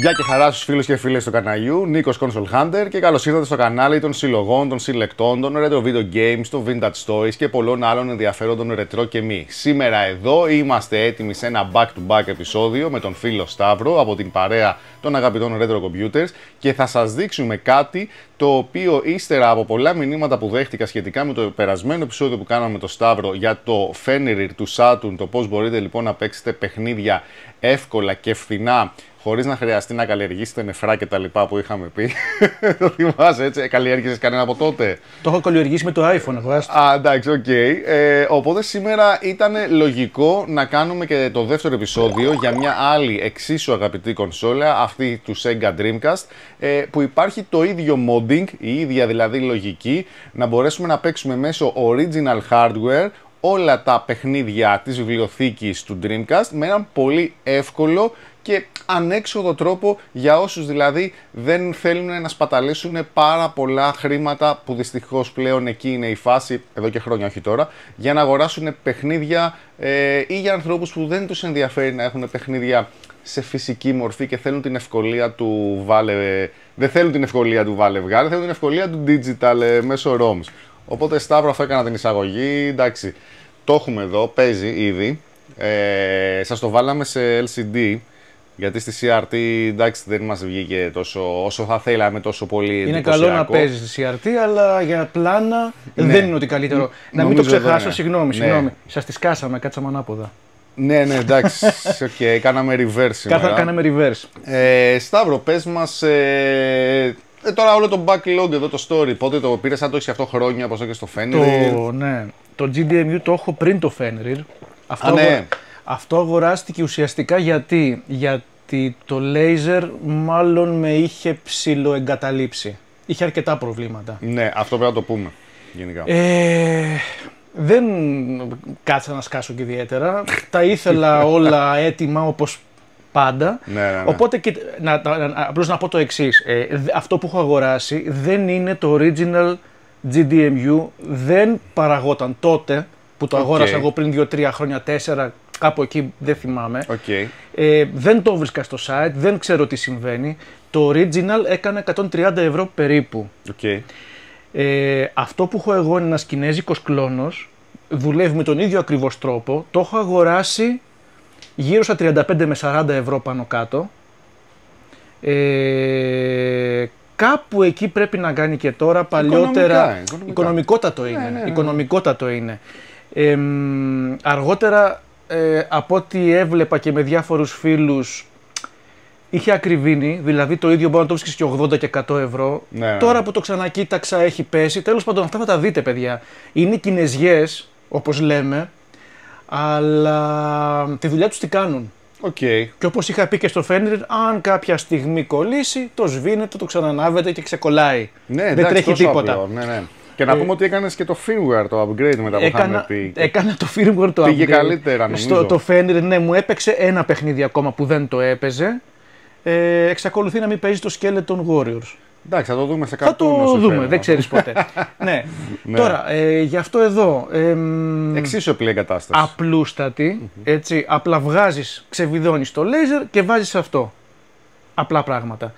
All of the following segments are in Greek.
Γεια και χαρά στους φίλους και φίλες του καναλιού, Νίκος Console Hunter και καλώς ήρθατε στο κανάλι των συλλογών, των συλλεκτών, των retro video games, των vintage toys και πολλών άλλων ενδιαφέροντων retro και μη. Σήμερα εδώ είμαστε έτοιμοι σε ένα back-to-back επεισόδιο με τον φίλο Σταύρο από την παρέα των αγαπητών retro computers και θα σας δείξουμε κάτι το οποίο ύστερα από πολλά μηνύματα που δέχτηκα σχετικά με το περασμένο επεισόδιο που κάναμε με τον Σταύρο για το Fenrir του Saturn, το πώς μπορείτε λοιπόν να παίξετε παιχνίδια εύκολα και φθηνά χωρίς να χρειαστεί να καλλιεργήσετε νεφρά και τα λοιπά που είχαμε πει. το θυμάσαι έτσι, καλλιέργησες κανένα από τότε; Το έχω καλλιεργήσει με το iPhone, εγώ άστο. Α, εντάξει, οκ. Ε, οπότε σήμερα ήταν λογικό να κάνουμε και το δεύτερο επεισόδιο για μια άλλη εξίσου αγαπητή κονσόλα, αυτή του Sega Dreamcast, ε, που υπάρχει το ίδιο modding, η ίδια δηλαδή λογική, να μπορέσουμε να παίξουμε μέσω original hardware όλα τα παιχνίδια της βιβλιοθήκης του Dreamcast με έναν πολύ εύκολο και ανέξοδο τρόπο για όσους δηλαδή δεν θέλουν να σπαταλήσουν πάρα πολλά χρήματα που δυστυχώς πλέον εκεί είναι η φάση, εδώ και χρόνια όχι τώρα, για να αγοράσουν παιχνίδια ε, ή για ανθρώπους που δεν τους ενδιαφέρει να έχουν παιχνίδια σε φυσική μορφή και θέλουν την ευκολία του βάλε... Δεν θέλουν την ευκολία του βάλε βγάλε, θέλουν την ευκολία του digital ε, μέσω ROMs. Οπότε Σταύρο αυτό έκανα την εισαγωγή, εντάξει, το έχουμε εδώ, παίζει ήδη. Ε, σας το βάλαμε σε LCD, γιατί στη CRT εντάξει δεν μας βγήκε τόσο, όσο θα θέλαμε τόσο πολύ Είναι καλό να εντυπωσιακό. παίζει στη CRT, αλλά για πλάνα Ναι. δεν είναι ότι καλύτερο. να μην το νομίζω δεν ξεχάσω, είναι. συγγνώμη, Ναι. συγγνώμη. Σας τη σκάσαμε, κάτσαμε ανάποδα. Ναι, ναι, εντάξει, οκ, κάναμε reverse σήμερα. Κάθε κάναμε reverse. Ε, Σταύρο, πες μας, ε, ε, τώρα όλο το backlog εδώ το story, πότε το πήρες, αν το έχεις αυτό χρόνια, όπως το και στο Fenrir; Το, ναι, το GDMU το έχω πριν το Fenrir. Αυτό, Α, ναι. αγο- αυτό αγοράστηκε ουσιαστικά γιατί, γιατί το laser μάλλον με είχε ψιλοεγκαταλείψει. Είχε αρκετά προβλήματα. Ναι, αυτό πρέπει να το πούμε, γενικά. Ε, δεν κάτσα να σκάσω και ιδιαίτερα. Τα ήθελα όλα έτοιμα όπως πάντα. Ναι, ναι, ναι. Οπότε και, να, να, να- απλώς να πω το εξής. αυτό που έχω αγοράσει δεν είναι το original GDMU. Δεν παραγόταν τότε που το Οκ. αγόρασα εγώ πριν 2-3 χρόνια, 4, κάπου εκεί δεν θυμάμαι. Οκ. Ε, δεν το βρίσκα στο site, δεν ξέρω τι συμβαίνει. Το original έκανε 130 ευρώ περίπου. Οκ. Ε, αυτό που έχω εγώ είναι ένας κινέζικος κλώνος, δουλεύει με τον ίδιο ακριβώς τρόπο, το έχω αγοράσει γύρω στα 35 με 40 ευρώ πάνω κάτω. Ε, κάπου εκεί πρέπει να κάνει και τώρα, παλιότερα... Οικονομικά, οικονομικά. Οικονομικότατο είναι, ναι, ναι. οικονομικότατο είναι. Ε, μ, αργότερα, ε, από ό,τι έβλεπα και με διάφορους φίλους, είχε ακριβήνει, δηλαδή το ίδιο μπορεί να το βρίσκεις και 80 και 100 ευρώ. Ναι, ναι. Τώρα που το ξανακοίταξα έχει πέσει. Τέλος πάντων αυτά θα τα δείτε παιδιά. Είναι κινεζιές, όπως λέμε, αλλά τη δουλειά τους τι κάνουν; Οκ. Και όπως είχα πει και στο Fenrir, αν κάποια στιγμή κολλήσει, το σβήνετε, το ξανανάβετε και ξεκολλάει. Ναι, Δεν εντάξει, τρέχει τόσο τίποτα. απλό, Ναι, ναι. Και να Ε, πούμε ότι έκανες και το firmware, το upgrade μετά που είχαμε Έκανα, πει. έκανα το firmware το Πήγε upgrade. καλύτερα, νομίζω. Στο, το Fenrir, ναι, μου έπαιξε ένα παιχνίδι ακόμα που δεν το έπαιζε. Ε, εξακολουθεί να μην παίζει το Skeleton Warriors. Εντάξει, θα το δούμε σε Θα καρτούν το όσο δούμε, θέλουμε. δεν ξέρεις ποτέ. ναι. Ναι. Τώρα, ε, γι' αυτό εδώ, εμ, Εξίσου απλή εγκατάσταση. απλούστατη, έτσι, απλά βγάζεις, ξεβιδώνεις το laser και βάζεις αυτό. Απλά πράγματα.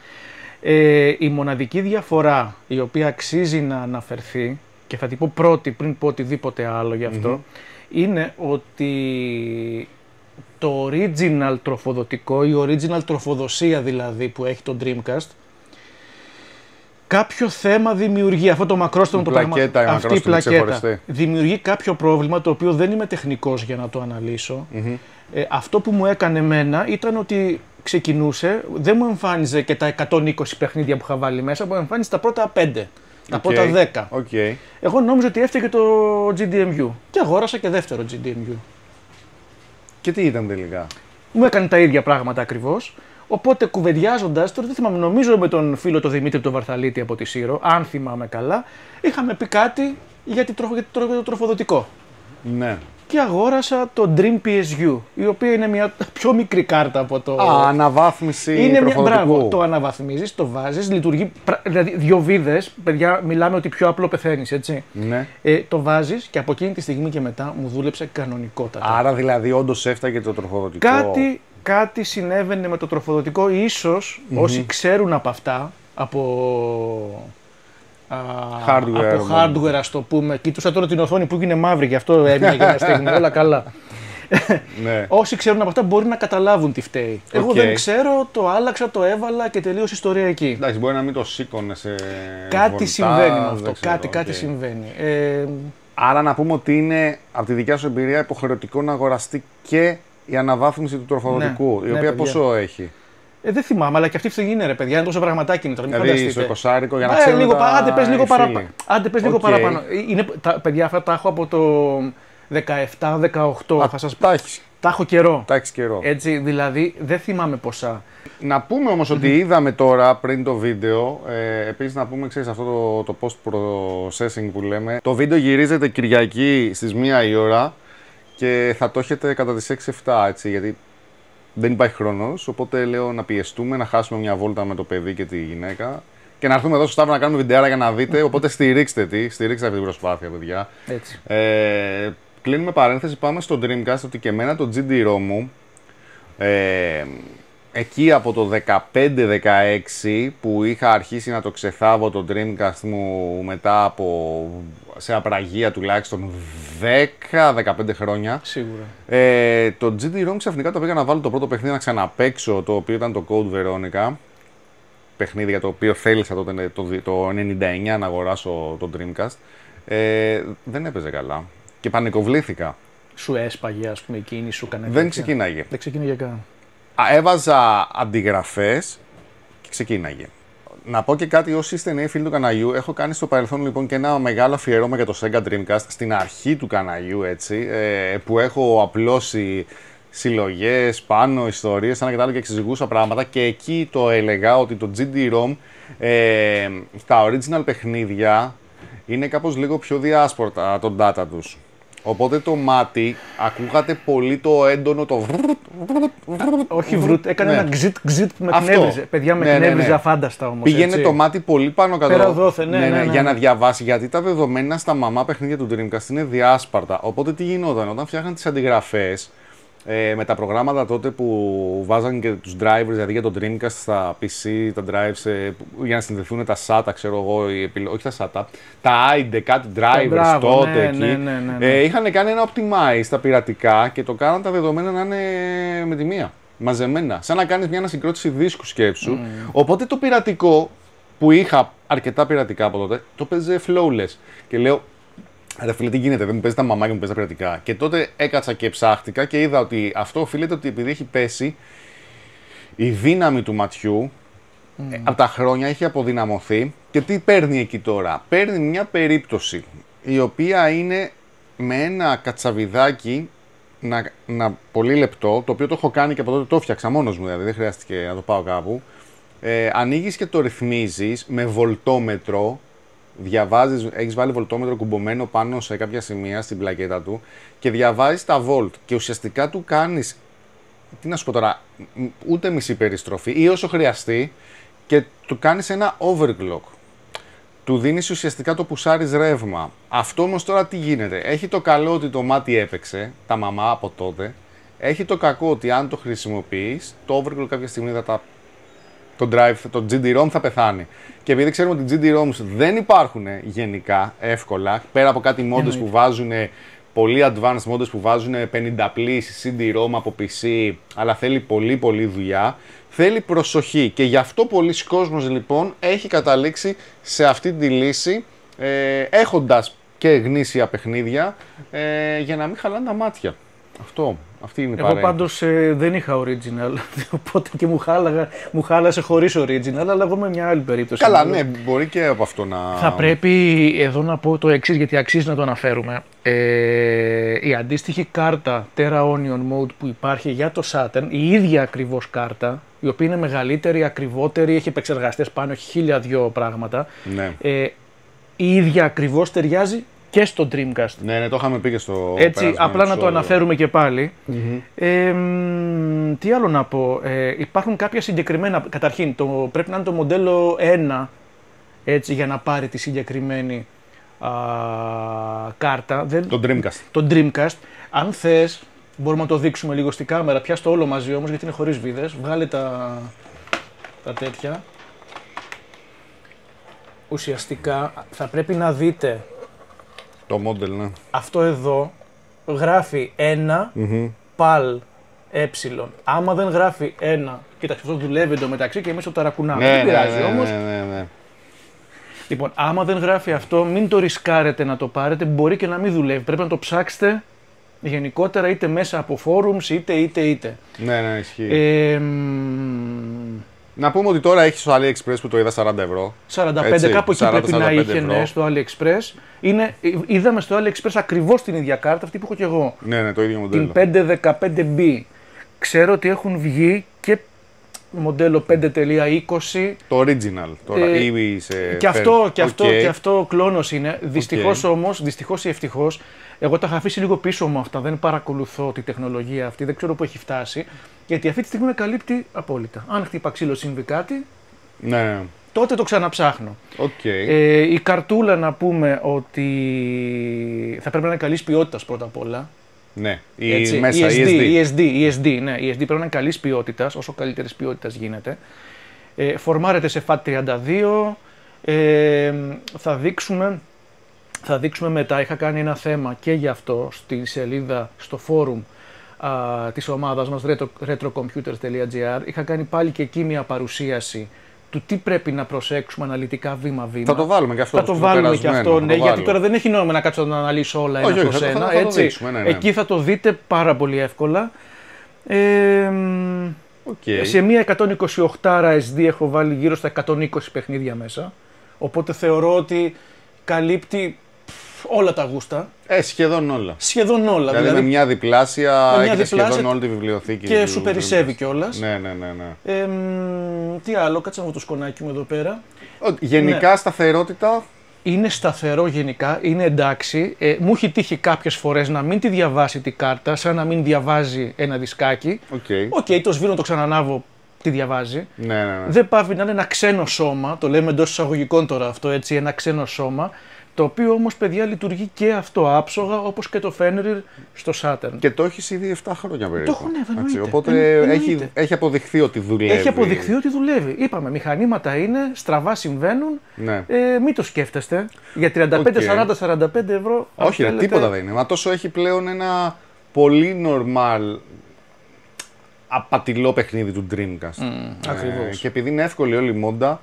Ε, η μοναδική διαφορά η οποία αξίζει να αναφερθεί και θα την πω πρώτη πριν πω οτιδήποτε άλλο γι' αυτό είναι ότι το original τροφοδοτικό, η original τροφοδοσία δηλαδή που έχει το Dreamcast κάποιο θέμα δημιουργεί αυτό το μακρόστομο Η το πράγμα. πλακέτα, η αυτή η μακρόστομη πλακέτα ξεχωριστή. δημιουργεί κάποιο πρόβλημα το οποίο δεν είμαι τεχνικός για να το αναλύσω Ε, αυτό που μου έκανε εμένα ήταν ότι ξεκινούσε, δεν μου εμφάνιζε και τα 120 παιχνίδια που είχα βάλει μέσα, μου εμφάνιζε τα πρώτα 5, τα Οκ, πρώτα 10. Οκ. Εγώ νόμιζα ότι έφταιγε το GDMU και αγόρασα και δεύτερο GDMU. Και τι ήταν τελικά; Μου έκανε τα ίδια πράγματα ακριβώς. Οπότε κουβεντιάζοντας, τώρα δεν θυμάμαι, νομίζω με τον φίλο τον Δημήτρη τον Βαρθαλίτη από τη Σύρο, αν θυμάμαι καλά, είχαμε πει κάτι για, τη τροφο- για το τρο- το τροφοδοτικό. Ναι. Και αγόρασα το Dream PSU, η οποία είναι μια πιο μικρή κάρτα από το. Α, αναβάθμιση είναι μια. τροφοδοτικού. Μπράβο, το αναβαθμίζεις, το βάζεις, λειτουργεί. πρα- Δηλαδή, δύο βίδες, παιδιά, μιλάμε ότι πιο απλό πεθαίνεις, έτσι. Ναι. Ε, το βάζεις και από εκείνη τη στιγμή και μετά μου δούλεψε κανονικότατα. Άρα δηλαδή όντως έφταιγε το τροφοδοτικό. Κάτι, κάτι συνέβαινε με το τροφοδοτικό, ίσως όσοι ξέρουν από αυτά, από, α, hardware, από μόνο. hardware ας το πούμε, κοιτούσα τώρα την οθόνη που είναι μαύρη, γι' αυτό έμεινε για μια στιγμή, όλα καλά. Ναι. Όσοι ξέρουν από αυτά μπορεί να καταλάβουν τι φταίει. Εγώ Οκ. δεν ξέρω, το άλλαξα, το έβαλα και τελείωσε η ιστορία εκεί. Εντάξει, μπορεί να μην το σήκωνε σε. Κάτι βολτάζ, συμβαίνει με δεν αυτό, ξέρω, κάτι, κάτι οκ. συμβαίνει. Ε, Άρα να πούμε ότι είναι από τη δικιά σου εμπειρία υποχρεωτικό να αγοραστεί και η αναβάθμιση του τροφοδοτικού. Ναι, η ναι, οποία παιδιά. πόσο έχει; Ε, δεν θυμάμαι, αλλά και αυτή φθηνή είναι ρε παιδιά, είναι τόσο πραγματάκι είναι τώρα, μην Δηλαδή φανταστείτε. στο εικοσάρικο για να Ε, ξέρουν λίγο, τα... πα- άντε πες λίγο, οι παραπα... φίλοι. άντε, πες λίγο Οκ. παραπάνω. Ε, Είναι, τα, παιδιά αυτά τα έχω από το 17-18, Α, θα σας... Τα έχεις, τα έχω καιρό. τα έχεις καιρό. Έτσι, δηλαδή δεν θυμάμαι ποσά. Να πούμε όμως ότι είδαμε τώρα πριν το βίντεο, ε, επίσης να πούμε, ξέρεις, αυτό το, το post-processing που λέμε. Το βίντεο γυρίζεται Κυριακή στις 1 η ώρα και θα το έχετε κατά τις 6-7, έτσι, γιατί δεν υπάρχει χρόνος, οπότε λέω να πιεστούμε, να χάσουμε μια βόλτα με το παιδί και τη γυναίκα και να έρθουμε εδώ στο Σταύρο να κάνουμε βιντεάρα για να δείτε, οπότε στηρίξτε τη, στηρίξτε αυτή την προσπάθεια, παιδιά. Έτσι. Ε, κλείνουμε παρένθεση, πάμε στο Dreamcast, ότι και εμένα το GD-ROM μου, ε, εκεί από το 15-16 που είχα αρχίσει να το ξεθάβω το Dreamcast μου μετά από σε απραγία τουλάχιστον 10-15 χρόνια Σίγουρα. ε, το GD-ROM ξαφνικά το πήγα να βάλω το πρώτο παιχνίδι να ξαναπαίξω το οποίο ήταν το Code Veronica παιχνίδι για το οποίο θέλησα τότε το, το 99 να αγοράσω το Dreamcast ε, δεν έπαιζε καλά και πανικοβλήθηκα Σου έσπαγε, ας πούμε, εκείνη, σου έκανε. δεν τέτοια. ξεκίναγε Δεν ξεκίνησε καν. Α, έβαζα αντιγραφές και ξεκίναγε. Να πω και κάτι, όσοι είστε νέοι φίλοι του καναλιού, έχω κάνει στο παρελθόν λοιπόν και ένα μεγάλο αφιερώμα για το Sega Dreamcast στην αρχή του καναλιού, έτσι, ε, που έχω απλώσει συλλογές, πάνω, ιστορίες, ένα και τα άλλο και εξηγούσα πράγματα και εκεί το έλεγα ότι το GD-ROM ε, τα original παιχνίδια είναι κάπως λίγο πιο διάσπορτα το data τους. Οπότε το μάτι ακούγατε πολύ το έντονο το Όχι βρουτ, έκανε Ναι. ένα ξιτ ξιτ που με Αυτό. κνεύριζε. Παιδιά με Ναι, ναι, ναι. κνεύριζε αφάνταστα όμω. Πήγαινε το μάτι πολύ πάνω κάτω. Πέρα δόθε, ναι, ναι, ναι, για ναι. να διαβάσει. Γιατί τα δεδομένα στα μαμά παιχνίδια του Dreamcast είναι διάσπαρτα. Οπότε τι γινόταν, όταν φτιάχναν τι αντιγραφέ ε, με τα προγράμματα τότε που βάζαν και τους drivers, δηλαδή για το Dreamcast στα PC, τα drives ε, που- για να συνδεθούν τα SATA, ξέρω εγώ, οι επιλο- όχι τα SATA, τα IDE, κάτι drivers μπράβο, τότε ναι, εκεί. ναι, ναι, ναι, ναι. Ε, είχαν κάνει ένα optimize στα πειρατικά και το κάναν τα δεδομένα να είναι με τη μία. Μαζεμένα. Σαν να κάνεις μια ανασυγκρότηση δίσκου σκέψου. Οπότε το πειρατικό που είχα αρκετά πειρατικά από τότε, το παίζε flawless. Και λέω, Ρε φίλε, τι γίνεται, δεν μου παίζεις τα μαμάκια μου παίζεις τα πειρατικά. Και τότε έκατσα και ψάχτηκα και είδα ότι αυτό οφείλεται ότι επειδή έχει πέσει η δύναμη του ματιού ε, από τα χρόνια έχει αποδυναμωθεί. Και τι παίρνει εκεί τώρα; Παίρνει μια περίπτωση η οποία είναι με ένα κατσαβιδάκι να, να, πολύ λεπτό, το οποίο το έχω κάνει και από τότε το έφτιαξα μόνος μου, δηλαδή δεν χρειάστηκε να το πάω κάπου. Ε, ανοίγεις και το ρυθμίζεις με βολτόμετρο, διαβάζεις, έχεις βάλει βολτόμετρο κουμπωμένο πάνω σε κάποια σημεία στην πλακέτα του και διαβάζεις τα volt και ουσιαστικά του κάνεις, τι να σου πω τώρα, μ, ούτε μισή περιστροφή ή όσο χρειαστεί και του κάνεις ένα overclock. Του δίνεις ουσιαστικά το πουσάρις ρεύμα. Αυτό όμως τώρα τι γίνεται; Έχει το καλό ότι το μάτι έπαιξε, τα μαμά από τότε. Έχει το κακό ότι αν το χρησιμοποιείς, το overclock κάποια στιγμή θα τα το drive, το GD-ROM θα πεθάνει. Και επειδή ξέρουμε ότι GD-ROMs δεν υπάρχουν γενικά εύκολα, πέρα από κάτι mods που βάζουν πολύ advanced mods που βάζουν 50 πλής CD-ROM από PC, αλλά θέλει πολύ πολύ δουλειά, θέλει προσοχή. Και γι' αυτό πολλοί κόσμος λοιπόν έχει καταλήξει σε αυτή τη λύση, ε, έχοντας και γνήσια παιχνίδια, ε, για να μην χαλάνε τα μάτια. Αυτό. Αυτή είναι η Εγώ παρένθεση. πάντως ε, δεν είχα original, οπότε και μου, χάλαγα, μου χάλασε χωρίς original, αλλά εγώ με μια άλλη περίπτωση. Καλά, ναι, μπορεί και από αυτό να. Θα πρέπει εδώ να πω το εξής, γιατί αξίζει να το αναφέρουμε. Ε, η αντίστοιχη κάρτα Terra Onion Mode που υπάρχει για το Saturn, η ίδια ακριβώς κάρτα, η οποία είναι μεγαλύτερη, ακριβότερη, έχει επεξεργαστές πάνω, έχει χίλια δυο πράγματα. Ναι. Ε, η ίδια ακριβώς ταιριάζει και στο Dreamcast. ναι, ναι, το είχαμε πει και στο. Έτσι, περασμένο απλά να το επεισόδιο. αναφέρουμε και πάλι. Ε, μ, τι άλλο να πω. Ε, υπάρχουν κάποια συγκεκριμένα. Καταρχήν, το, πρέπει να είναι το μοντέλο 1 έτσι, για να πάρει τη συγκεκριμένη α, κάρτα. Δεν, Το Dreamcast. το Dreamcast. Αν θες, μπορούμε να το δείξουμε λίγο στη κάμερα. Πιάσ' το όλο μαζί όμως, γιατί είναι χωρίς βίδες. Βγάλε τα, τα τέτοια. Ουσιαστικά θα πρέπει να δείτε Το model, ναι. αυτό εδώ γράφει 1 παλ ε. Άμα δεν γράφει 1, κοίταξε αυτό δουλεύει εντωμεταξύ και εμείς το ταρακουνάμε. Ναι, δεν πειράζει ναι, ναι, όμως. ναι, ναι, ναι. Λοιπόν, άμα δεν γράφει αυτό, μην το ρισκάρετε να το πάρετε. Μπορεί και να μην δουλεύει. Πρέπει να το ψάξετε γενικότερα είτε μέσα από forums είτε είτε είτε. Ναι, ναι, ισχύει. Ε, μ, Να πούμε ότι τώρα έχεις στο AliExpress που το είδα 40 ευρώ. 45 Έτσι, κάπου εκεί 40, πρέπει να 45 είχε ευρώ. ναι, στο AliExpress. Είναι, είδαμε στο AliExpress ακριβώς την ίδια κάρτα αυτή που έχω και εγώ. Ναι, ναι, το ίδιο μοντέλο. την 515B. Ξέρω ότι έχουν βγει και μοντέλο 5.20 Το original τώρα. Ε, ή σε και αυτό, και, Οκ. αυτό, και αυτό κλώνος είναι. Δυστυχώς όμως, δυστυχώς ή ευτυχώς, εγώ τα είχα αφήσει λίγο πίσω μου αυτά. Δεν παρακολουθώ τη τεχνολογία αυτή, δεν ξέρω πού έχει φτάσει. Γιατί αυτή τη στιγμή με καλύπτει απόλυτα. Αν χτύπα ξύλο συμβεί κάτι, Ναι, ναι. τότε το ξαναψάχνω. Οκ. Ε, η καρτούλα να πούμε ότι θα πρέπει να είναι καλής ποιότητας πρώτα απ' όλα. ναι. Η Έτσι, μέσα, SD, SD. SD, SD, ναι, SD πρέπει να είναι καλής ποιότητας, όσο καλύτερης ποιότητας γίνεται. Ε, φορμάρεται σε FAT32. Ε, θα, δείξουμε, θα δείξουμε μετά. Είχα κάνει ένα θέμα και γι' αυτό στη σελίδα, στο φόρουμ α, της ομάδας μας retro, retrocomputers.gr. Είχα κάνει πάλι και εκεί μια παρουσίαση του τι πρέπει να προσέξουμε αναλυτικά βήμα-βήμα. Θα το βάλουμε και αυτό. Θα το στο βάλουμε και περασμένο, αυτό, θα ναι, το γιατί βάλουμε. τώρα δεν έχει νόημα να κάτσω να αναλύσω όλα Όχι, ένα όχι, προς θα το- ένα. θα το έτσι. δείξουμε, ναι, ναι. Εκεί θα το δείτε πάρα πολύ εύκολα. Ε, μ, Οκ. Σε μία 128 SD έχω βάλει γύρω στα 120 παιχνίδια μέσα. Οπότε θεωρώ ότι καλύπτει πφ, όλα τα γούστα. Ε, σχεδόν όλα. Σχεδόν όλα. Δηλαδή, με μια διπλάσια με μια έχετε διπλάσια σχεδόν όλη τη βιβλιοθήκη. και του σου Dreamcast. περισσεύει κιόλας. Ναι, ναι, ναι. ναι. Ε, μ, τι άλλο, κάτσε να δω το σκονάκι μου εδώ πέρα. Ω, Γενικά Ναι. σταθερότητα. Είναι σταθερό γενικά, είναι εντάξει. Ε, μου έχει τύχει κάποιες φορές να μην τη διαβάσει την κάρτα, σαν να μην διαβάζει ένα δισκάκι. Οκ. Οκ, το σβήνω, το ξανανάβω, τη διαβάζει. Ναι, ναι, ναι. Δεν πάβει να είναι ένα ξένο σώμα, το λέμε εντός εισαγωγικών τώρα αυτό έτσι, ένα ξένο σώμα, το οποίο όμως παιδιά λειτουργεί και αυτό άψογα όπως και το Fenrir στο Saturn. Και το έχεις ήδη 7 χρόνια περίπου. έχω, ναι, εννοείται. Έτσι, Οπότε Εννοείται. έχει, έχει αποδειχθεί ότι δουλεύει. Έχει αποδειχθεί ότι δουλεύει. Είπαμε, μηχανήματα είναι, στραβά συμβαίνουν. Ναι. Ε, μην το σκέφτεστε. Για 35-40-45 ευρώ. αν Όχι, ρε, θέλετε, τίποτα δεν είναι. Μα τόσο έχει πλέον ένα πολύ normal απατηλό παιχνίδι του Dreamcast. ακριβώς. και επειδή είναι εύκολη όλη η μόντα,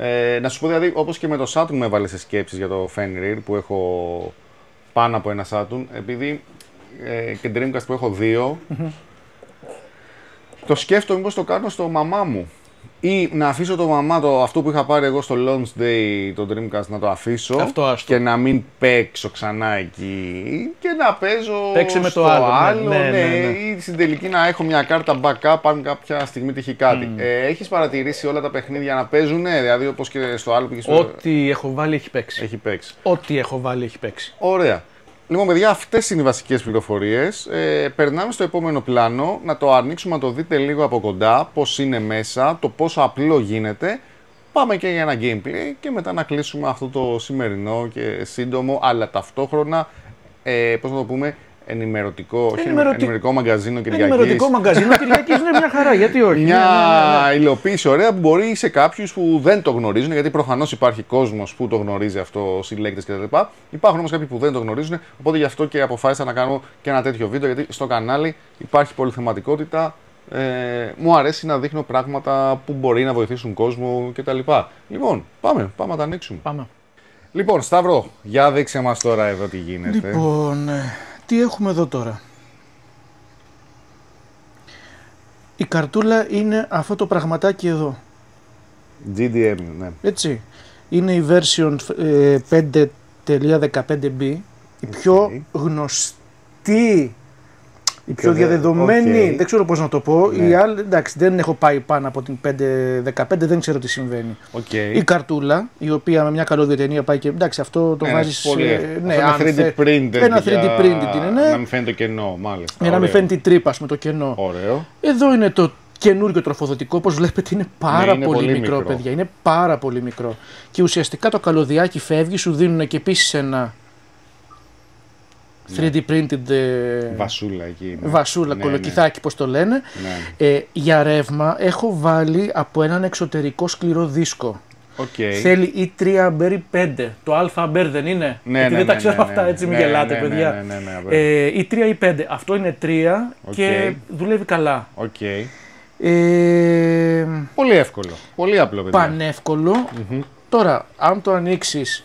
ε, να σου πω δηλαδή, όπως και με το Saturn με έβαλες σε σκέψεις για το Fenrir που έχω πάνω από ένα Saturn, επειδή ε, και Dreamcast που έχω δύο, το σκέφτομαι μήπως το κάνω στο μαμά μου. Ή να αφήσω το μαμά, το, αυτό που είχα πάρει εγώ στο launch day, το Dreamcast, να το αφήσω Αυτό άστο. και να μην παίξω ξανά εκεί και να παίζω Παίξε με το στο άλλο, ναι, ναι, ναι, ναι. ή στην τελική να έχω μια κάρτα backup αν κάποια στιγμή τύχει κάτι. Ε, έχεις παρατηρήσει όλα τα παιχνίδια να παίζουν, δηλαδή όπως και στο άλλο που είχες Ό,τι έχω βάλει έχει παίξει. έχει παίξει. Ό,τι έχω βάλει έχει παίξει. Ωραία. Λοιπόν, παιδιά, αυτές είναι οι βασικές πληροφορίες. Ε, περνάμε στο επόμενο πλάνο, να το ανοίξουμε, να το δείτε λίγο από κοντά, πώς είναι μέσα, το πόσο απλό γίνεται. Πάμε και για ένα gameplay και μετά να κλείσουμε αυτό το σημερινό και σύντομο, αλλά ταυτόχρονα, ε, πώς να το πούμε, ενημερωτικό, όχι Ενημερωτι- ενημερωτικό μαγκαζίνο Κυριακής. Ενημερωτικό μαγκαζίνο Κυριακής είναι μια χαρά. Γιατί όχι. Μια Ναι, ναι, ναι. υλοποίηση ωραία που μπορεί σε κάποιους που δεν το γνωρίζουν, γιατί προφανώς υπάρχει κόσμος που το γνωρίζει αυτό, συλλέκτες κτλ. Υπάρχουν όμως κάποιοι που δεν το γνωρίζουν, οπότε γι' αυτό και αποφάσισα να κάνω και ένα τέτοιο βίντεο, γιατί στο κανάλι υπάρχει πολυθεματικότητα. Ε, μου αρέσει να δείχνω πράγματα που μπορεί να βοηθήσουν κόσμο κτλ. Λοιπόν, πάμε, πάμε να τα ανοίξουμε. Πάμε. Λοιπόν, Σταύρο, για δείξε μας τώρα εδώ τι γίνεται. Λοιπόν, ε, τι έχουμε εδώ τώρα; Η καρτούλα είναι αυτό το πραγματάκι εδώ. GDM, ναι. Έτσι. Είναι η version ε, 5.15b, η πιο γνωστή η πιο δε- διαδεδομένη, οκ. δεν ξέρω πώς να το πω. Ναι. Η άλλη, εντάξει, δεν έχω πάει πάνω από την 5.15, δεν ξέρω τι συμβαίνει. Οκ. Η καρτούλα, η οποία με μια καλώδια ταινία πάει και εντάξει, αυτό το Ναι, βάζεις... πολύ ε, εύκολο. ναι, Αυτό αν είναι 3D θε- printed. Ένα για 3D printed είναι, ναι. Να μην φαίνεται το κενό, μάλιστα. Για να μην Ωραίο. φαίνεται η τρύπα, ας πούμε, το κενό. Ωραίο. Εδώ είναι το καινούριο τροφοδοτικό, όπως βλέπετε είναι πάρα Ναι, είναι πολύ, πολύ μικρό, μικρό. παιδιά. Είναι πάρα πολύ μικρό. Και ουσιαστικά το καλωδιάκι φεύγει, σου δίνουν και επίσης ένα 3D printed ε, Βασούλα εκεί. ναι. βασούλα, Ναι, κολοκυθάκι, πώς το λένε. Ναι. Ε, για ρεύμα έχω βάλει από έναν εξωτερικό σκληρό δίσκο. Οκ. Θέλει ε 3 ampere 5. Το Α ampere δεν είναι; Ναι, Γιατί ναι, δεν τα ναι, ξέρω ναι, αυτά, ναι. έτσι μην Ναι, γελάτε, ναι, ναι, παιδιά. ναι, ναι, ναι, ampere. ε, η 3 ή 5. Αυτό είναι 3 και δουλεύει καλά. Οκ. Ε, Πολύ εύκολο. Πολύ απλό, παιδιά. πανεύκολο. Τώρα, αν το ανοίξεις,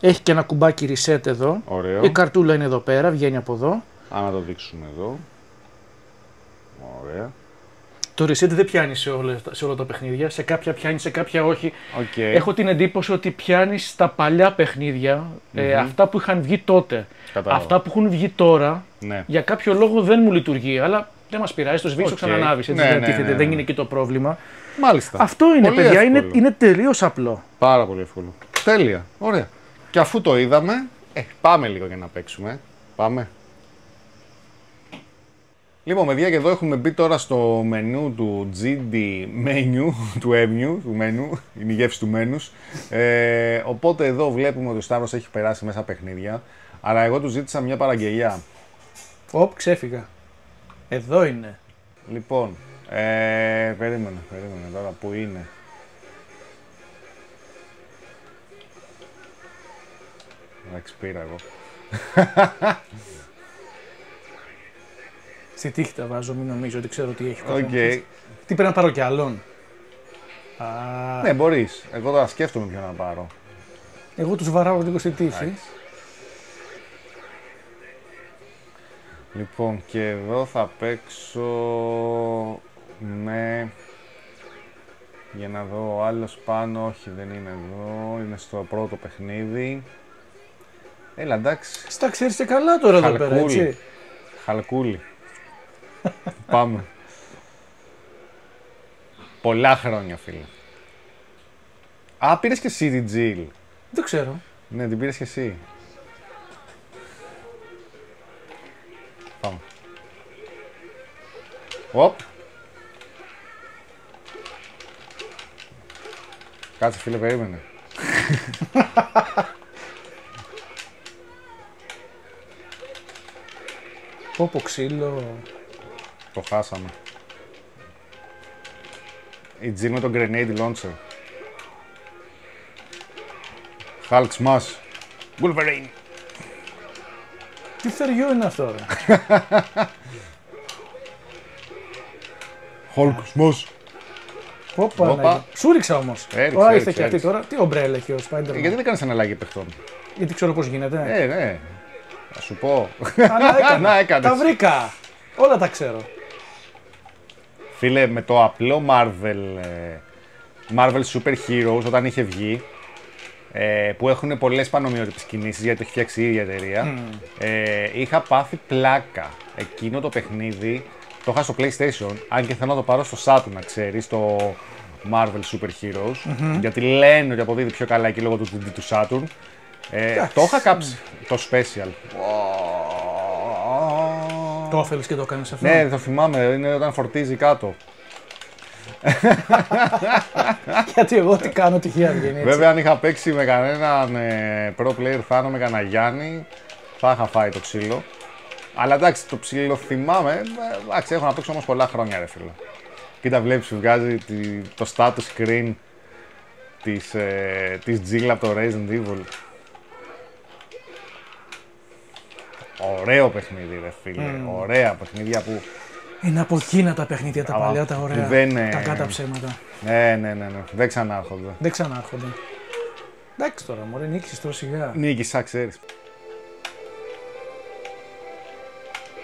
έχει και ένα κουμπάκι reset εδώ. Ωραίο. Η καρτούλα είναι εδώ πέρα, βγαίνει από εδώ. Αν να το δείξουμε εδώ. Ωραία. Το reset δεν πιάνει σε, όλα, σε όλα τα παιχνίδια. Σε κάποια πιάνει, σε κάποια όχι. Οκ. Έχω την εντύπωση ότι πιάνει στα παλιά παιχνίδια, ε, αυτά που είχαν βγει τότε. Κατάλαβα. Αυτά που έχουν βγει τώρα, Ναι. για κάποιο λόγο δεν μου λειτουργεί. Αλλά δεν μας πειράζει, το σβήνω, Οκ. το ξανανάβει. Ναι, δεν, ναι, τίθεται, ναι, ναι. δεν είναι εκεί το πρόβλημα. Μάλιστα. Αυτό είναι, Πολύ παιδιά, είναι, εύκολο. είναι τελείως απλό. Πάρα πολύ εύκολο. Τέλεια. Ωραία. Και αφού το είδαμε, ε, πάμε λίγο για να παίξουμε. Πάμε. Λοιπόν, παιδιά, και εδώ έχουμε μπει τώρα στο μενού του GDEMU, του emu, του menu, είναι η γεύση του μένους. Ε, οπότε εδώ βλέπουμε ότι ο Σταύρος έχει περάσει μέσα παιχνίδια, αλλά εγώ του ζήτησα μια παραγγελιά. Οπ, ξέφυγα. Εδώ είναι. Λοιπόν, ε, περίμενε, περίμενε τώρα, που είναι; Εντάξει, πήρα εγώ. Στη τύχη τα βάζω, μην νομίζω ότι ξέρω τι έχει. ο Οκ. καθένας. Τι πρέπει να πάρω κι άλλον; Α, Ναι, μπορείς. Εγώ τώρα σκέφτομαι ποιο να πάρω. Εγώ τους βαράω λίγο στη τύχη. Εντάξει. Λοιπόν, και εδώ θα παίξω με... Για να δω, ο άλλος πάνω, όχι δεν είναι εδώ, είναι στο πρώτο παιχνίδι. Έλα, εντάξει, Στα ξέρεις και καλά τώρα εδώ πέρα, Χαλκούλη. έτσι. χαλκούλι. Πάμε. Πολλά χρόνια, φίλε. Α, πήρες και εσύ την Jill. Δεν ξέρω. Ναι, την πήρες και εσύ. Πάμε. Οπ. Κάτσε φίλε, περίμενε. Πω πω ξύλο. Το χάσαμε. Η Jill με τον grenade launcher. Hulk smash. Wolverine. Τι θεριό είναι αυτό, ρε. Hulk smash. Πω, Όπα. Παναγία. Σου ρίξα όμως. Έριξε, Ωραία, ήρθε έριξε, και αυτή έριξε. τώρα. Τι ομπρέλα έχει ο Spider-Man. Ε, Γιατί δεν κάνεις αναλλαγή παιχτών; Γιατί ξέρω πώς γίνεται. Ε, ναι. Θα σου πω. Καλά έκανα. Να έκανες. Τα βρήκα. Όλα τα ξέρω. Φίλε, με το απλό Marvel, ε, Marvel Super Heroes όταν είχε βγει, ε, που έχουν πολλές πανομοιότυπες κινήσεις γιατί το έχει φτιάξει η ίδια εταιρεία, ε, είχα πάθει πλάκα. Εκείνο το παιχνίδι το είχα στο PlayStation, αν και θέλω να το πάρω στο Saturn, να ξέρεις, το Marvel Super Heroes, γιατί λένε ότι αποδίδει πιο καλά εκεί λόγω του 3D του Saturn. Ε, το είχα κάψει, το Special. Το όφελες και το έκανες αυτό; Ναι, το θυμάμαι, είναι όταν φορτίζει κάτω. Γιατί εγώ τι κάνω τυχαία βγαίνει έτσι. Βέβαια, αν είχα παίξει με κανέναν ε, pro player Θάνο με κανένα Γιάννη, θα είχα φάει το ξύλο. Αλλά εντάξει, το ψήλο θυμάμαι. ε, Εντάξει, έχω να παίξω όμως πολλά χρόνια, ρε φίλε. Κοίτα, βλέπεις, σου βγάζει τη- το status screen της, ε, της Jill από το Resident Evil. Ωραίο παιχνίδι, ρε φίλε. Ωραία παιχνίδια που. Είναι από εκείνα τα παιχνίδια τα Α, παλιά, τα ωραία. που δεν, ε, Τα κάτω ψέματα. Ναι, ναι, ναι, ναι. Δεν ξανάρχονται. Δεν ξανάρχονται. Εντάξει τώρα, μωρέ, νίκησες τώρα σιγά. Νίκησα, ξέρεις.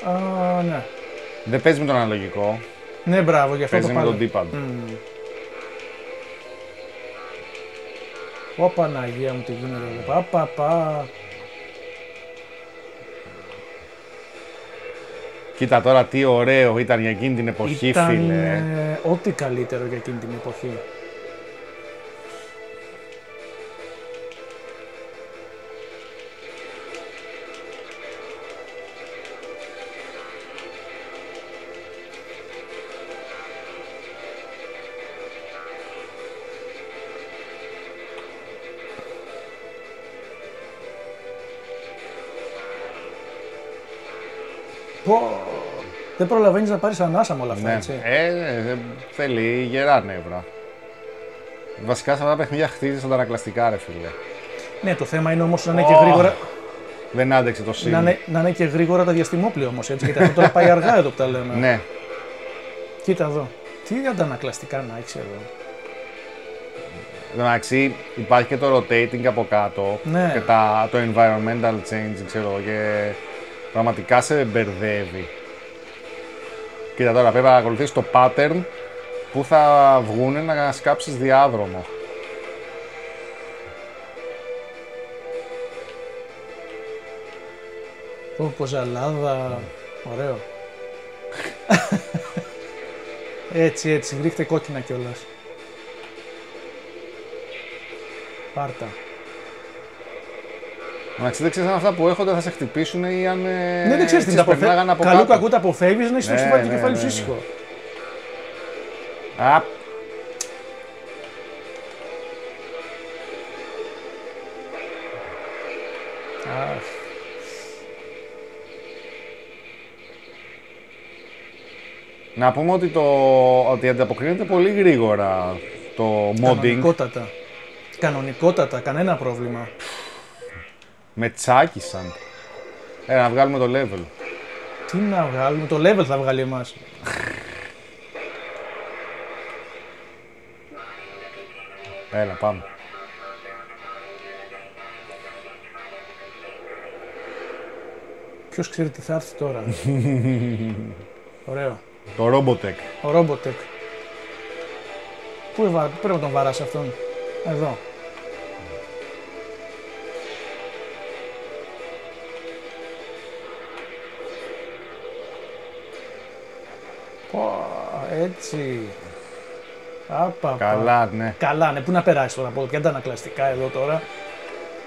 Α, ναι. Δεν παίζεις με τον αναλογικό. Ναι, μπράβο, γι' αυτό Παίζεις το με πάλι. τον D-pad. Ω Παναγία μου τι γίνεται εδώ. Πα, πα, πα. Κοίτα τώρα τι ωραίο ήταν για εκείνη την εποχή, Ήταν φίλε. ε, ό,τι καλύτερο για εκείνη την εποχή. Πω, δεν προλαβαίνεις να πάρεις ανάσα με όλα αυτά, Ναι. έτσι. Ε, ναι, δεν- θέλει γερά νεύρα. Βασικά σε αυτά τα παιχνίδια χτίζεις αντανακλαστικά, ρε φίλε. Ναι, το θέμα είναι όμως να είναι και Ω, γρήγορα, Δεν άντεξε το σύν. να είναι, να είναι και γρήγορα τα διαστημόπλαια όμως, έτσι, γιατί αυτό τώρα πάει αργά εδώ που τα λέμε. Ναι. Κοίτα εδώ. Τι αντανακλαστικά να έχεις εδώ. Εντάξει, υπάρχει και το rotating από κάτω Ναι. και τα, το environmental change, ξέρω εγώ, και πραγματικά σε μπερδεύει. Κοίτα τώρα, πρέπει να ακολουθήσει το pattern που θα βγουν να σκάψεις διάδρομο. Πω, ζαλάδα. Ωραίο. έτσι, έτσι. Ρίχτε κόκκινα κιόλας. Πάρτα. Εντάξει, δεν ξέρεις αν αυτά που έχονται θα σε χτυπήσουν ή αν ε, ναι, δεν ξέρεις τι τις τα περνάγανε αποφεύγει. από Καλού κάτω. κακού τα αποφεύγεις να είσαι Ναι, στο βάλει το ναι, κεφάλι ναι, σου ναι. ήσυχο. Α, Αχ. να πούμε ότι, το, ότι ανταποκρίνεται πολύ γρήγορα το modding Κανονικότατα. Κανονικότατα, κανένα πρόβλημα. Με τσάκισαν. Ε, να βγάλουμε το level. Τι να βγάλουμε, το level θα βγάλει εμάς. Έλα, πάμε. Ποιος ξέρει τι θα έρθει τώρα. Ωραίο. Το Robotech. Ο Robotech. Πού έβα- πρέπει να τον βαράσει αυτόν; Εδώ. Έτσι. Άπα, Καλά, ναι. Καλά, ναι, πού να περάσεις τώρα από εδώ, ποια τα ανακλαστικά εδώ τώρα.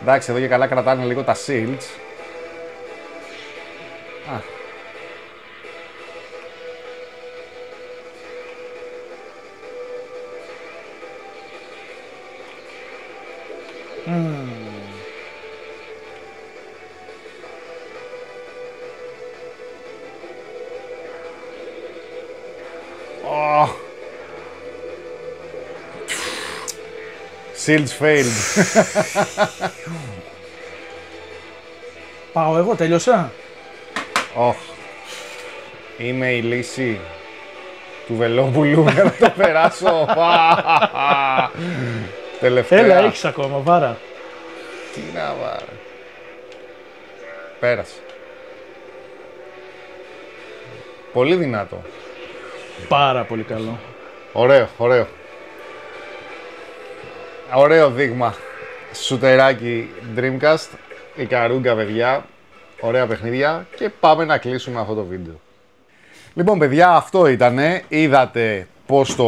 Εντάξει, εδώ και καλά κρατάνε λίγο τα shields. Α. Ω. Shields failed. Πάω εγώ, τέλειωσα. Ωχ. Είμαι η λύση του Βελόπουλου για να το περάσω. Τελευταία. Έλα, έχεις ακόμα, βάρα. Τι να βάρε. Πέρασε. Πολύ δυνατό. Πάρα πολύ καλό. Ωραίο, ωραίο. Ωραίο δείγμα. Σουτεράκι Dreamcast. Η καρούγκα, παιδιά. Ωραία παιχνίδια. Και πάμε να κλείσουμε αυτό το βίντεο. Λοιπόν, παιδιά, αυτό ήτανε. Είδατε πώς το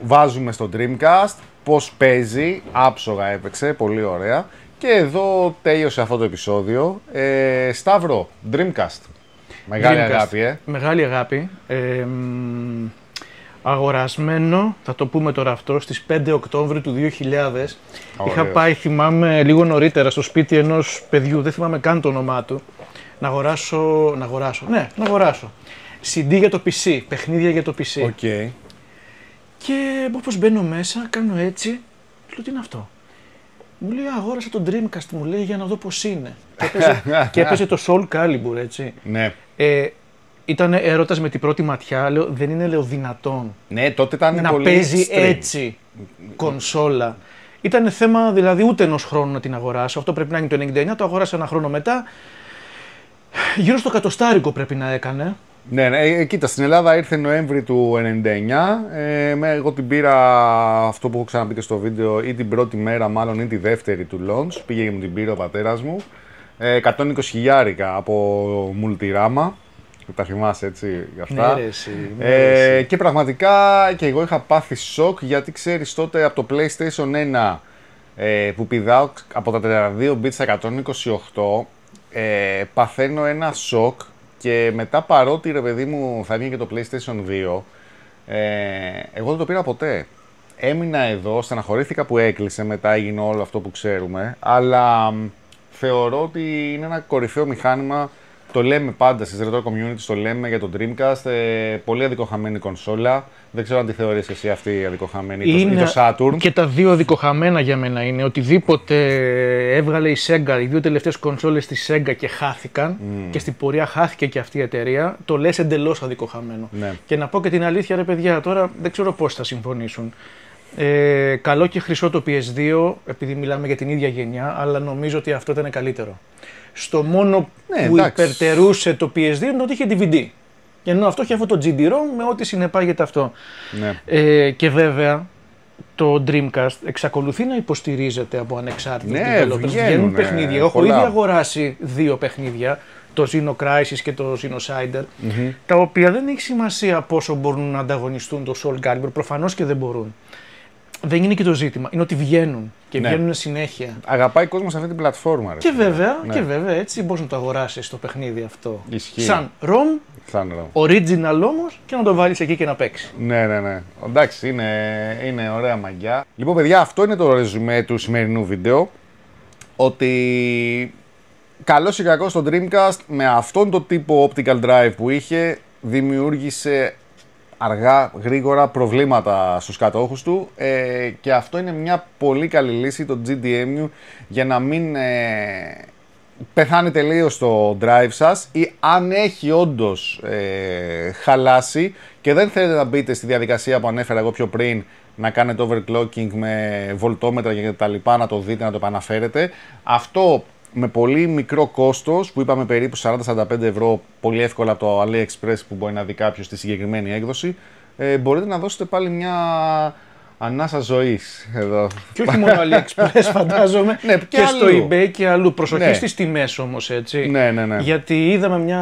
βάζουμε στο Dreamcast, πώς παίζει, άψογα έπαιξε, πολύ ωραία. Και εδώ τέλειωσε αυτό το επεισόδιο. Ε, Σταύρο, Dreamcast. Μεγάλη Dreamcast. αγάπη, ε. Μεγάλη αγάπη. Ε, μ, αγορασμένο, θα το πούμε τώρα αυτό, στις 5 Οκτώβριου του 2000. Είχα Ωραίος. πάει, θυμάμαι, λίγο νωρίτερα στο σπίτι ενός παιδιού, δεν θυμάμαι καν το όνομά του, να αγοράσω, να αγοράσω, ναι, να αγοράσω. CD για το PC, παιχνίδια για το PC. Οκ. Και όπως μπαίνω μέσα, κάνω έτσι, λέω τι είναι αυτό; Μου λέει αγόρασα το Dreamcast, μου λέει για να δω πώς είναι. Και έπαιζε, και έπαιζε το Soul Calibur, έτσι. Ναι. Ε, ήταν έρωτας με την πρώτη ματιά, λέω, δεν είναι λέω δυνατόν Ναι, τότε ήταν να πολύ παίζει stream. έτσι κονσόλα. Ήταν θέμα δηλαδή ούτε ενός χρόνου να την αγοράσω. Αυτό πρέπει να είναι το 99, το αγόρασα ένα χρόνο μετά. Γύρω στο κατοστάρικο πρέπει να έκανε. Ναι, ναι, ε, κοίτα, στην Ελλάδα ήρθε Νοέμβρη του 99. Ε, με, εγώ την πήρα αυτό που έχω ξαναπεί και στο βίντεο, ή την πρώτη μέρα, μάλλον ή τη δεύτερη του launch. Πήγε και μου την πήρε ο πατέρας μου. Ε, 120 χιλιάρικα από Multirama. Τα θυμάσαι έτσι γι' αυτά. Ναι, ρε, εσύ, ναι, Ε, ρε, εσύ. και πραγματικά και εγώ είχα πάθει σοκ γιατί ξέρεις τότε από το PlayStation 1 ε, που πηδάω από τα 32 bits στα 128 ε, παθαίνω ένα σοκ και μετά παρότι ρε παιδί μου θα βγει και το PlayStation 2 ε, εγώ δεν το πήρα ποτέ. Έμεινα εδώ, στεναχωρήθηκα που έκλεισε, μετά έγινε όλο αυτό που ξέρουμε, αλλά μ, θεωρώ ότι είναι ένα κορυφαίο μηχάνημα. Το λέμε πάντα στις retro community, το λέμε για το Dreamcast, ε, πολύ αδικοχαμένη κονσόλα. Δεν ξέρω αν τη θεωρείς εσύ αυτή η αδικοχαμένη ή το- ή το Saturn. Και τα δύο δικοχαμένα για μένα είναι. Οτιδήποτε έβγαλε η Sega, οι δύο τελευταίες κονσόλες της Sega και χάθηκαν και στην πορεία χάθηκε και αυτή η εταιρεία, το λες εντελώς αδικοχαμένο. Ναι. Και να πω και την αλήθεια ρε παιδιά, τώρα δεν ξέρω πώς θα συμφωνήσουν. Ε, καλό και χρυσό το PS2, επειδή μιλάμε για την ίδια γενιά, αλλά νομίζω ότι αυτό ήταν καλύτερο. Στο μόνο Ναι, που εντάξει. υπερτερούσε το PS2 είναι ότι είχε DVD. Ενώ αυτό είχε αυτό το GD-ROM με ό,τι συνεπάγεται αυτό. Ναι. Ε, και βέβαια το Dreamcast εξακολουθεί να υποστηρίζεται από ανεξάρτητους Ναι, developers. βγαίνουν, Βγαίνουν ε, παιχνίδια. Εγώ έχω πολλά. ήδη αγοράσει δύο παιχνίδια, το Xeno Crisis και το Xenocider, τα οποία δεν έχει σημασία πόσο μπορούν να ανταγωνιστούν το Soul Calibur. Προφανώς και δεν μπορούν. Δεν είναι και το ζήτημα. Είναι ότι βγαίνουν και Ναι. βγαίνουν συνέχεια. Αγαπάει κόσμο σε αυτή την πλατφόρμα. Ρε, Και φίλε. βέβαια, Ναι. και βέβαια έτσι μπορείς να το αγοράσεις το παιχνίδι αυτό. Ισχύει. Σαν ROM, Σαν ρο. original όμως, και να το βάλεις εκεί και να παίξεις. Ναι, ναι, ναι. Εντάξει, είναι, είναι ωραία μαγιά. Λοιπόν, παιδιά, αυτό είναι το ρεζουμέ του σημερινού βίντεο. Ότι καλός ή κακός στο Dreamcast με αυτόν τον τύπο optical drive που είχε δημιούργησε αργά, γρήγορα προβλήματα στους κατόχους του ε, και αυτό είναι μια πολύ καλή λύση το GDMU για να μην ε, πεθάνει τελείως το drive σας ή αν έχει όντως ε, χαλάσει και δεν θέλετε να μπείτε στη διαδικασία που ανέφερα εγώ πιο πριν να κάνετε overclocking με βολτόμετρα και τα λοιπά, να το δείτε, να το επαναφέρετε. Αυτό με πολύ μικρό κόστος, που είπαμε περίπου 40-45 ευρώ, πολύ εύκολα από το AliExpress που μπορεί να δει κάποιος στη συγκεκριμένη έκδοση, ε, μπορείτε να δώσετε πάλι μια ανάσα ζωής εδώ. Και όχι μόνο AliExpress, φαντάζομαι. Ναι, και, και στο αλλού. eBay και αλλού. Προσοχή Ναι. στις τιμές όμως, έτσι. Ναι, ναι, ναι. Γιατί είδαμε μια.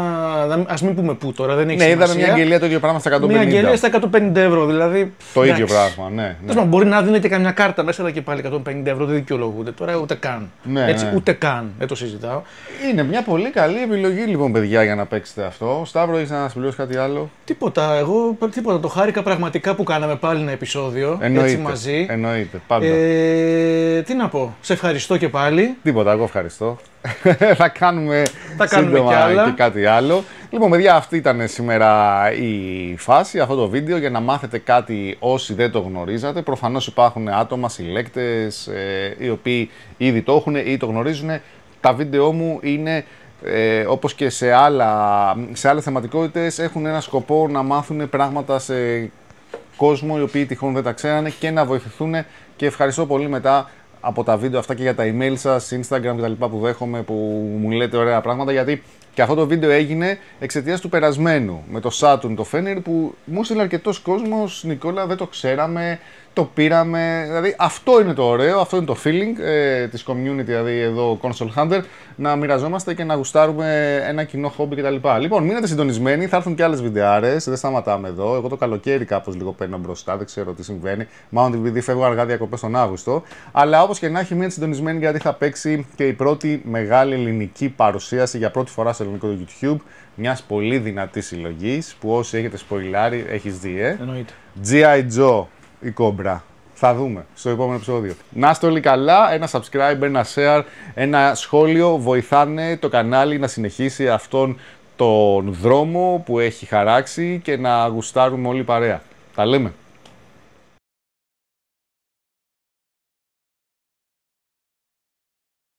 Α μην πούμε πού τώρα, δεν έχει Ναι, είδαμε σημασία. μια αγγελία το ίδιο πράγμα στα 150. Μια αγγελία στα 150 ευρώ. Δηλαδή. Το ίδιο εντάξει. πράγμα, ναι. ναι. Τέλος πάντων, μπορεί να δίνετε καμιά κάρτα μέσα, αλλά και πάλι 150 ευρώ δεν δικαιολογούνται. Τώρα ούτε καν. Ναι, Έτσι, ναι. ούτε καν. Δεν το συζητάω. Είναι μια πολύ καλή επιλογή λοιπόν, παιδιά, για να παίξετε αυτό. Σταύρο, έχει να συμπληρώσει κάτι άλλο; Τίποτα. Εγώ τίποτα. Το χάρηκα πραγματικά που κάναμε πάλι ένα επεισόδιο. Έτσι μαζί. Εννοείται, πάντα. Ε, τι να πω. Σε ευχαριστώ και πάλι. Τίποτα, εγώ ευχαριστώ. θα κάνουμε, Θα κάνουμε σύντομα κι άλλα. και κάτι άλλο. Λοιπόν, παιδιά, αυτή ήταν σήμερα η φάση, αυτό το βίντεο, για να μάθετε κάτι όσοι δεν το γνωρίζατε. Προφανώς υπάρχουν άτομα, συλλέκτες, ε, οι οποίοι ήδη το έχουν ή το γνωρίζουν. Τα βίντεό μου είναι ε, όπως και σε, άλλα, σε άλλες θεματικότητες έχουν ένα σκοπό να μάθουν πράγματα σε κόσμο οι οποίοι τυχόν δεν τα ξέρανε και να βοηθηθούν και ευχαριστώ πολύ μετά από τα βίντεο αυτά και για τα email σας, Instagram κτλ που δέχομαι που μου λέτε ωραία πράγματα γιατί και αυτό το βίντεο έγινε εξαιτίας του περασμένου με το Saturn, το Fenrir που μου στείλε αρκετός κόσμος. Νικόλα, δεν το ξέραμε, το πήραμε. Δηλαδή αυτό είναι το ωραίο, αυτό είναι το feeling ε, της community, δηλαδή εδώ Console Hunter, να μοιραζόμαστε και να γουστάρουμε ένα κοινό χόμπι κτλ. Λοιπόν, μείνετε συντονισμένοι, θα έρθουν και άλλες βιντεάρες. Δεν σταματάμε εδώ. Εγώ το καλοκαίρι κάπως λίγο παίρνω μπροστά, δεν ξέρω τι συμβαίνει. Μάλλον επειδή φεύγω αργά διακοπές τον Αύγουστο. Αλλά όπως και να έχει, μείνετε συντονισμένοι γιατί θα παίξει και η πρώτη μεγάλη ελληνική παρουσίαση για πρώτη φορά στο ελληνικό YouTube μιας πολύ δυνατής συλλογής που όσοι έχετε σποιλάρει έχεις δει, ε. Εννοείται. G.I. Joe η κόμπρα. Θα δούμε στο επόμενο επεισόδιο. Να είστε όλοι καλά, ένα subscribe, ένα share, ένα σχόλιο βοηθάνε το κανάλι να συνεχίσει αυτόν τον δρόμο που έχει χαράξει και να γουστάρουμε όλοι παρέα. Τα λέμε.